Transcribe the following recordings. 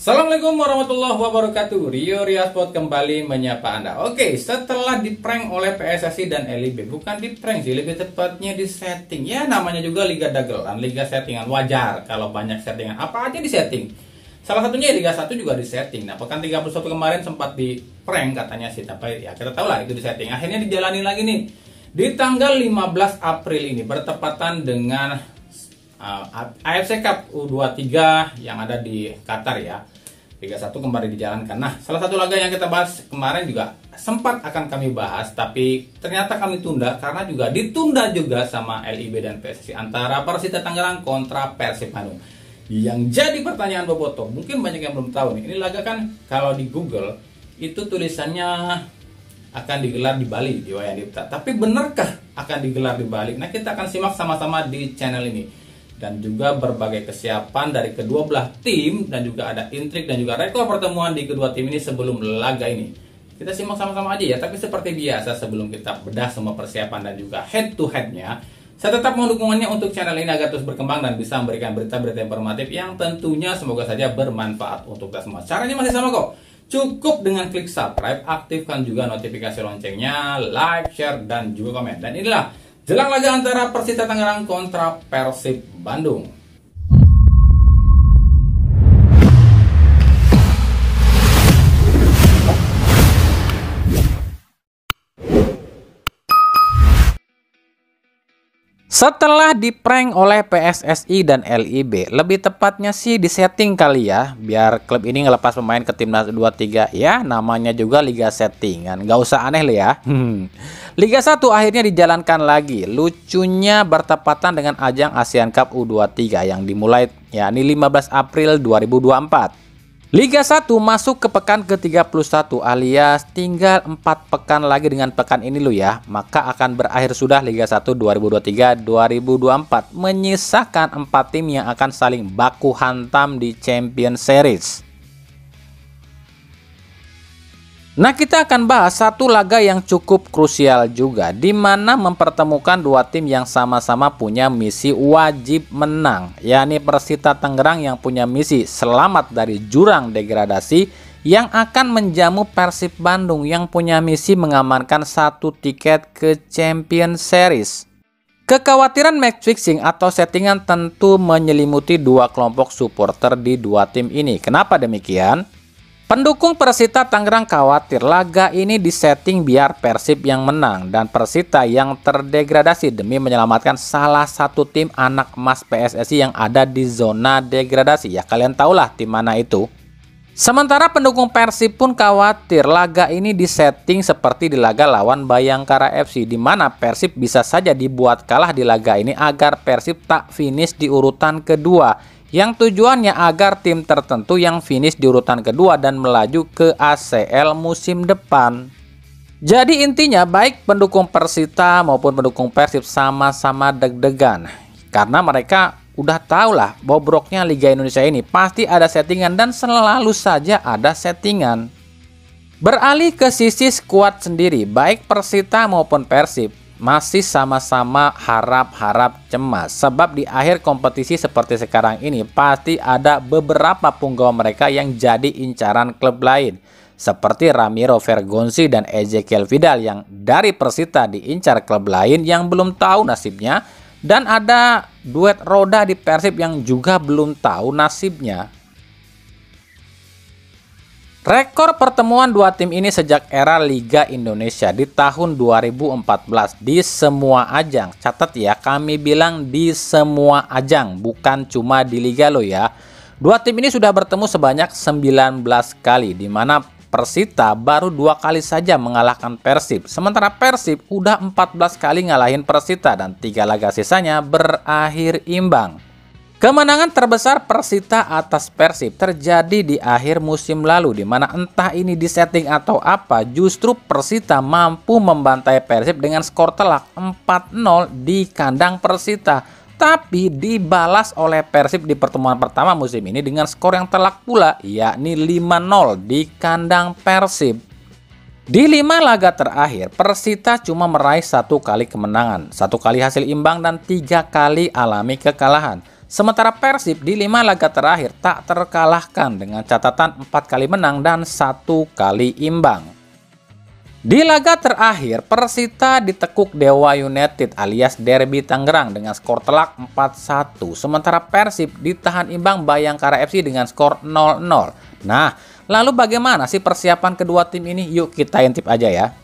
Assalamualaikum warahmatullahi wabarakatuh. Rio Riasport kembali menyapa Anda. Oke, setelah diprank oleh PSSI dan LIB Bukan diprank sih, lebih tepatnya di setting. Ya namanya juga Liga Dagelan, Liga settingan. Wajar kalau banyak settingan. Apa aja di setting? Salah satunya Liga 1 juga di setting. Nah, pekan 31 kemarin sempat di prank katanya sih. Tapi ya kita tahu lah itu di setting. Akhirnya dijalani lagi nih. Di tanggal 15 April ini Bertepatan dengan uh, AFC Cup U23 yang ada di Qatar ya. Liga 1 kembali dijalankan. Nah, salah satu laga yang kita bahas kemarin juga sempat akan kami bahas, tapi ternyata kami tunda karena juga ditunda juga sama LIB dan PSSI antara Persita Tangerang kontra Persib Bandung. Yang jadi pertanyaan Boboto, mungkin banyak yang belum tahu nih. Ini laga kan kalau di Google itu tulisannya akan digelar di Bali di Wayan Dipta. Tapi benarkah akan digelar di Bali? Nah, kita akan simak sama-sama di channel ini dan juga berbagai kesiapan dari kedua belah tim dan juga ada intrik dan juga rekor pertemuan di kedua tim ini sebelum laga ini. Kita simak sama-sama aja ya, tapi seperti biasa sebelum kita bedah semua persiapan dan juga head to headnya, saya tetap mau dukungannya untuk channel ini agar terus berkembang dan bisa memberikan berita-berita informatif yang tentunya semoga saja bermanfaat untuk kita semua. Caranya masih sama kok. Cukup dengan klik subscribe, aktifkan juga notifikasi loncengnya, like, share, dan juga komen. Dan inilah Jelang laga antara Persita Tangerang kontra Persib Bandung. Setelah diprank oleh PSSI dan LIB, lebih tepatnya sih disetting kali ya, biar klub ini ngelepas pemain ke timnas 23 ya, namanya juga liga settingan, gak usah aneh lah ya. liga 1 akhirnya dijalankan lagi, lucunya bertepatan dengan ajang ASEAN Cup U23 yang dimulai yakni 15 April 2024. Liga 1 masuk ke pekan ke-31 alias tinggal 4 pekan lagi dengan pekan ini lo ya. Maka akan berakhir sudah Liga 1 2023-2024 menyisakan 4 tim yang akan saling baku hantam di Champion Series. Nah kita akan bahas satu laga yang cukup krusial juga di mana mempertemukan dua tim yang sama-sama punya misi wajib menang yakni Persita Tangerang yang punya misi selamat dari jurang degradasi yang akan menjamu Persib Bandung yang punya misi mengamankan satu tiket ke Champion Series. Kekhawatiran match fixing atau settingan tentu menyelimuti dua kelompok supporter di dua tim ini. Kenapa demikian? Pendukung Persita Tangerang khawatir laga ini disetting biar Persib yang menang dan Persita yang terdegradasi demi menyelamatkan salah satu tim anak emas PSSI yang ada di zona degradasi. Ya kalian tahulah tim mana itu. Sementara pendukung Persib pun khawatir laga ini disetting seperti di laga lawan Bayangkara FC di mana Persib bisa saja dibuat kalah di laga ini agar Persib tak finish di urutan kedua yang tujuannya agar tim tertentu yang finish di urutan kedua dan melaju ke ACL musim depan. Jadi intinya baik pendukung Persita maupun pendukung Persib sama-sama deg-degan karena mereka udah tahu lah bobroknya Liga Indonesia ini pasti ada settingan dan selalu saja ada settingan. Beralih ke sisi skuad sendiri, baik Persita maupun Persib masih sama-sama harap-harap cemas. Sebab di akhir kompetisi seperti sekarang ini pasti ada beberapa punggawa mereka yang jadi incaran klub lain. Seperti Ramiro Vergonzi dan Ezekiel Vidal yang dari Persita diincar klub lain yang belum tahu nasibnya. Dan ada duet roda di Persib yang juga belum tahu nasibnya Rekor pertemuan dua tim ini sejak era Liga Indonesia di tahun 2014 di semua ajang. Catat ya, kami bilang di semua ajang, bukan cuma di Liga lo ya. Dua tim ini sudah bertemu sebanyak 19 kali, di mana Persita baru dua kali saja mengalahkan Persib. Sementara Persib udah 14 kali ngalahin Persita dan tiga laga sisanya berakhir imbang. Kemenangan terbesar Persita atas Persib terjadi di akhir musim lalu di mana entah ini di setting atau apa justru Persita mampu membantai Persib dengan skor telak 4-0 di kandang Persita tapi dibalas oleh Persib di pertemuan pertama musim ini dengan skor yang telak pula yakni 5-0 di kandang Persib. Di lima laga terakhir, Persita cuma meraih satu kali kemenangan, satu kali hasil imbang dan tiga kali alami kekalahan. Sementara Persib di lima laga terakhir tak terkalahkan dengan catatan empat kali menang dan satu kali imbang. Di laga terakhir, Persita ditekuk Dewa United alias Derby Tangerang dengan skor telak 4-1. Sementara Persib ditahan imbang Bayangkara FC dengan skor 0-0. Nah, lalu bagaimana sih persiapan kedua tim ini? Yuk kita intip aja ya.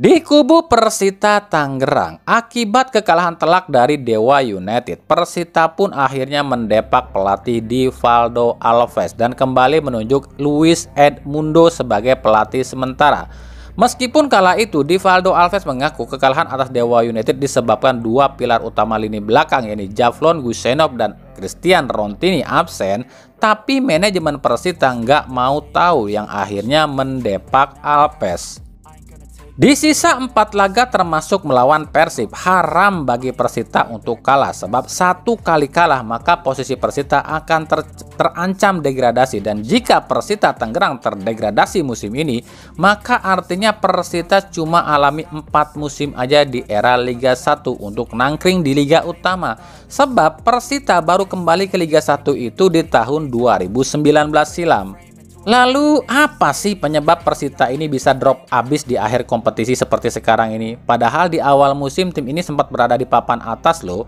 Di kubu Persita Tangerang, akibat kekalahan telak dari Dewa United, Persita pun akhirnya mendepak pelatih Divaldo Alves dan kembali menunjuk Luis Edmundo sebagai pelatih sementara. Meskipun kala itu Divaldo Alves mengaku kekalahan atas Dewa United disebabkan dua pilar utama lini belakang yakni Javlon Gusenov dan Christian Rontini absen, tapi manajemen Persita nggak mau tahu yang akhirnya mendepak Alves. Di sisa empat laga termasuk melawan Persib, haram bagi Persita untuk kalah sebab satu kali kalah maka posisi Persita akan ter terancam degradasi dan jika Persita Tangerang terdegradasi musim ini maka artinya Persita cuma alami empat musim aja di era Liga 1 untuk nangkring di Liga Utama sebab Persita baru kembali ke Liga 1 itu di tahun 2019 silam. Lalu apa sih penyebab Persita ini bisa drop abis di akhir kompetisi seperti sekarang ini? Padahal di awal musim tim ini sempat berada di papan atas loh.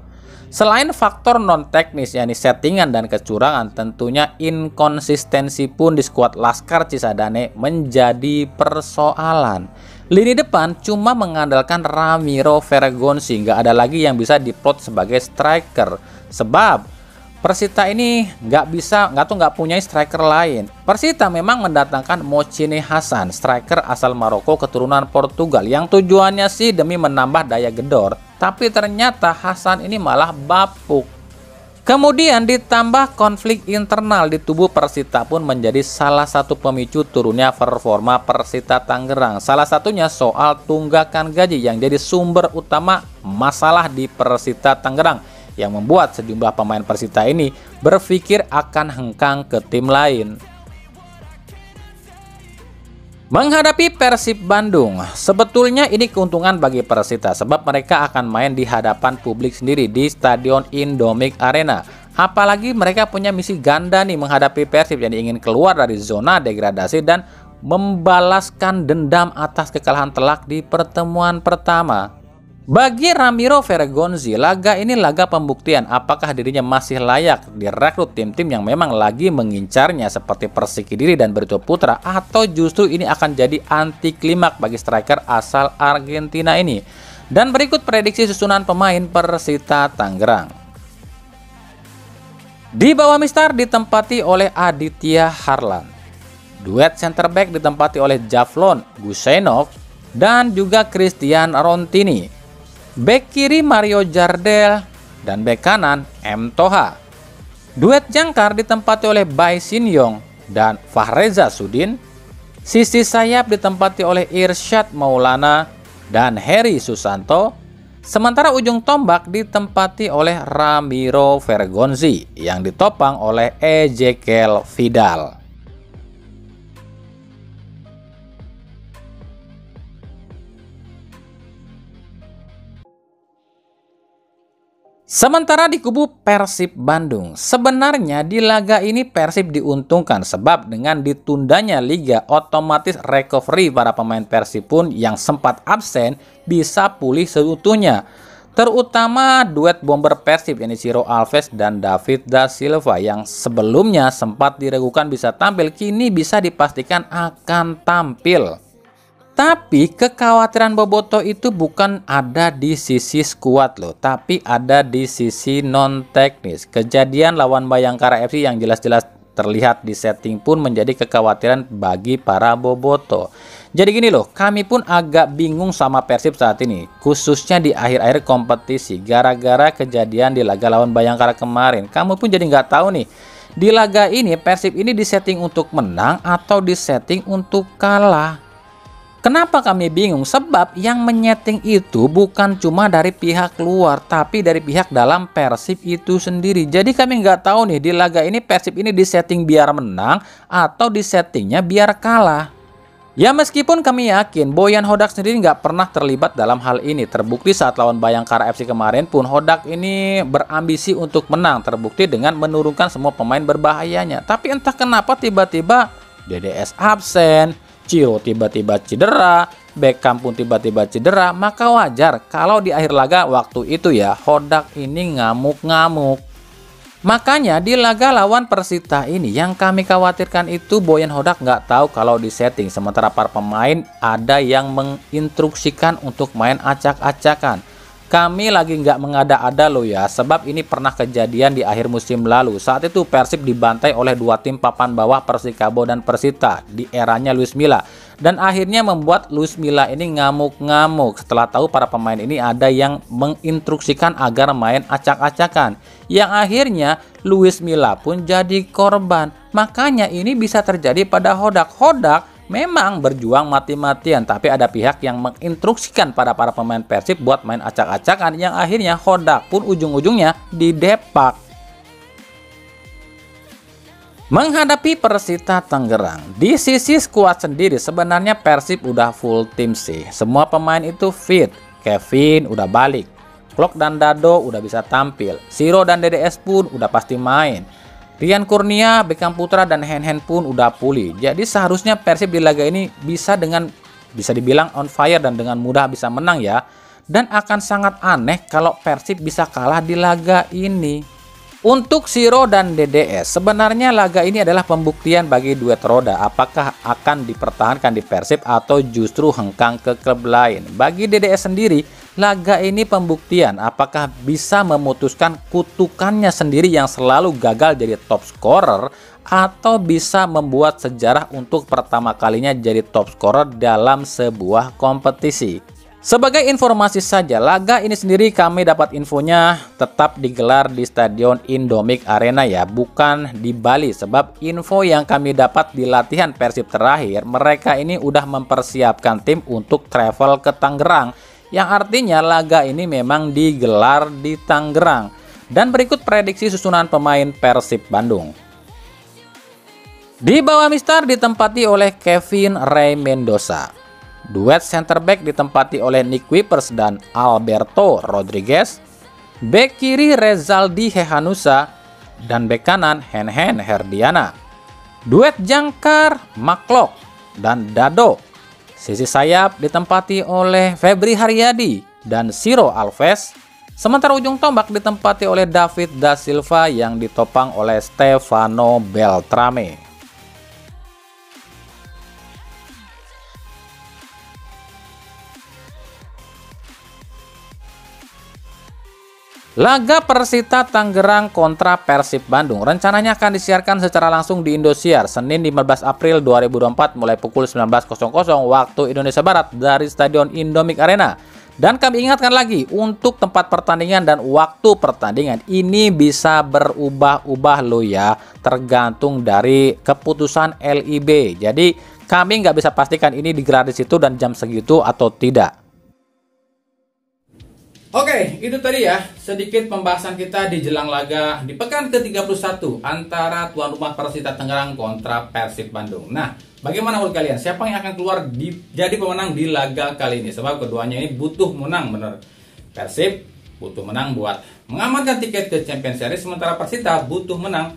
Selain faktor non teknis yakni settingan dan kecurangan, tentunya inkonsistensi pun di skuad Laskar Cisadane menjadi persoalan. Lini depan cuma mengandalkan Ramiro Ferragonsi, nggak ada lagi yang bisa diplot sebagai striker. Sebab Persita ini nggak bisa, nggak tuh nggak punya striker lain. Persita memang mendatangkan Mocine Hasan, striker asal Maroko keturunan Portugal, yang tujuannya sih demi menambah daya gedor, tapi ternyata Hasan ini malah bapuk. Kemudian ditambah konflik internal di tubuh Persita pun menjadi salah satu pemicu turunnya performa Persita Tangerang. Salah satunya soal tunggakan gaji yang jadi sumber utama masalah di Persita Tangerang yang membuat sejumlah pemain Persita ini berpikir akan hengkang ke tim lain. Menghadapi Persib Bandung, sebetulnya ini keuntungan bagi Persita sebab mereka akan main di hadapan publik sendiri di Stadion Indomik Arena. Apalagi mereka punya misi ganda nih menghadapi Persib yang ingin keluar dari zona degradasi dan membalaskan dendam atas kekalahan telak di pertemuan pertama. Bagi Ramiro Ferragonzi, laga ini laga pembuktian apakah dirinya masih layak direkrut tim-tim yang memang lagi mengincarnya seperti Persiki Diri dan Berito Putra atau justru ini akan jadi anti klimak bagi striker asal Argentina ini. Dan berikut prediksi susunan pemain Persita Tangerang. Di bawah Mister ditempati oleh Aditya Harlan. Duet center back ditempati oleh Javlon Gusenov dan juga Christian Rontini. Bek kiri Mario Jardel dan bek kanan M. Toha. Duet jangkar ditempati oleh Bai Sin Yong dan Fahreza Sudin. Sisi sayap ditempati oleh Irsyad Maulana dan Heri Susanto. Sementara ujung tombak ditempati oleh Ramiro Vergonzi yang ditopang oleh Ezekiel Vidal. Sementara di kubu Persib Bandung, sebenarnya di laga ini Persib diuntungkan sebab dengan ditundanya liga otomatis recovery para pemain Persib pun yang sempat absen bisa pulih seutuhnya. Terutama duet bomber Persib Ciro Alves dan David Da Silva yang sebelumnya sempat diragukan bisa tampil kini bisa dipastikan akan tampil. Tapi kekhawatiran Boboto itu bukan ada di sisi skuad loh, tapi ada di sisi non teknis. Kejadian lawan Bayangkara FC yang jelas-jelas terlihat di setting pun menjadi kekhawatiran bagi para Boboto. Jadi gini loh, kami pun agak bingung sama Persib saat ini, khususnya di akhir-akhir kompetisi gara-gara kejadian di laga lawan Bayangkara kemarin. Kamu pun jadi nggak tahu nih, di laga ini Persib ini disetting untuk menang atau disetting untuk kalah. Kenapa kami bingung? Sebab yang menyeting itu bukan cuma dari pihak luar, tapi dari pihak dalam Persib itu sendiri. Jadi kami nggak tahu nih di laga ini Persib ini disetting biar menang atau disettingnya biar kalah. Ya meskipun kami yakin Boyan Hodak sendiri nggak pernah terlibat dalam hal ini Terbukti saat lawan Bayangkara FC kemarin pun Hodak ini berambisi untuk menang Terbukti dengan menurunkan semua pemain berbahayanya Tapi entah kenapa tiba-tiba DDS absen Ciro tiba-tiba cedera Beckham pun tiba-tiba cedera Maka wajar kalau di akhir laga waktu itu ya Hodak ini ngamuk-ngamuk Makanya di laga lawan Persita ini yang kami khawatirkan itu Boyan Hodak nggak tahu kalau di setting sementara para pemain ada yang menginstruksikan untuk main acak-acakan. Kami lagi nggak mengada-ada loh ya, sebab ini pernah kejadian di akhir musim lalu. Saat itu Persib dibantai oleh dua tim papan bawah Persikabo dan Persita di eranya Luis Milla. Dan akhirnya membuat Luis Milla ini ngamuk-ngamuk setelah tahu para pemain ini ada yang menginstruksikan agar main acak-acakan. Yang akhirnya Luis Milla pun jadi korban. Makanya ini bisa terjadi pada Hodak. Hodak memang berjuang mati-matian tapi ada pihak yang menginstruksikan pada para pemain Persib buat main acak-acakan yang akhirnya Hodak pun ujung-ujungnya didepak. Menghadapi Persita Tangerang, di sisi skuad sendiri sebenarnya Persib udah full tim sih. Semua pemain itu fit. Kevin udah balik. Klok dan Dado udah bisa tampil. Siro dan DDS pun udah pasti main. Rian Kurnia, Beckham Putra dan Hen Hen pun udah pulih. Jadi seharusnya Persib di laga ini bisa dengan bisa dibilang on fire dan dengan mudah bisa menang ya. Dan akan sangat aneh kalau Persib bisa kalah di laga ini. Untuk Siro dan DDS, sebenarnya laga ini adalah pembuktian bagi duet roda apakah akan dipertahankan di Persib atau justru hengkang ke klub lain. Bagi DDS sendiri, laga ini pembuktian apakah bisa memutuskan kutukannya sendiri yang selalu gagal jadi top scorer atau bisa membuat sejarah untuk pertama kalinya jadi top scorer dalam sebuah kompetisi. Sebagai informasi saja, laga ini sendiri kami dapat infonya tetap digelar di Stadion Indomik Arena ya, bukan di Bali. Sebab info yang kami dapat di latihan Persib terakhir, mereka ini udah mempersiapkan tim untuk travel ke Tangerang. Yang artinya laga ini memang digelar di Tangerang. Dan berikut prediksi susunan pemain Persib Bandung. Di bawah Mister ditempati oleh Kevin Ray Mendoza. Duet center back ditempati oleh Nick Wipers dan Alberto Rodriguez. Back kiri Rezaldi Hehanusa dan back kanan Hen-Hen Herdiana. Duet jangkar Maklok dan Dado. Sisi sayap ditempati oleh Febri Haryadi dan Siro Alves. Sementara ujung tombak ditempati oleh David Da Silva yang ditopang oleh Stefano Beltrame. Laga Persita Tangerang kontra Persib Bandung rencananya akan disiarkan secara langsung di Indosiar Senin 15 April 2024 mulai pukul 19.00 waktu Indonesia Barat dari Stadion Indomik Arena. Dan kami ingatkan lagi untuk tempat pertandingan dan waktu pertandingan ini bisa berubah-ubah lo ya tergantung dari keputusan LIB. Jadi kami nggak bisa pastikan ini digelar di situ dan jam segitu atau tidak. Oke, itu tadi ya sedikit pembahasan kita di jelang laga di pekan ke-31 antara tuan rumah Persita Tangerang kontra Persib Bandung. Nah, bagaimana menurut kalian? Siapa yang akan keluar di, jadi pemenang di laga kali ini? Sebab keduanya ini butuh menang benar. Persib butuh menang buat mengamankan tiket ke Champions Series sementara Persita butuh menang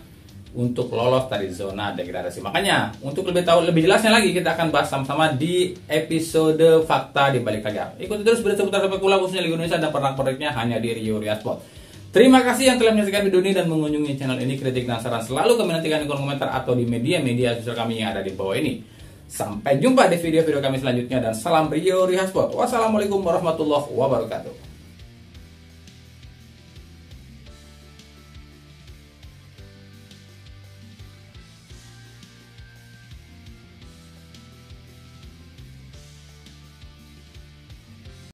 untuk lolos dari zona degradasi. Makanya, untuk lebih tahu lebih jelasnya lagi kita akan bahas sama-sama di episode fakta di balik layar. Ikuti terus berita seputar sepak bola khususnya Liga Indonesia dan pernak-perniknya hanya di Rio Ria Sport. Terima kasih yang telah menyaksikan video ini dan mengunjungi channel ini. Kritik dan saran selalu kami nantikan di kolom komentar atau di media-media sosial kami yang ada di bawah ini. Sampai jumpa di video-video kami selanjutnya dan salam Rio Ria Sport. Wassalamualaikum warahmatullahi wabarakatuh.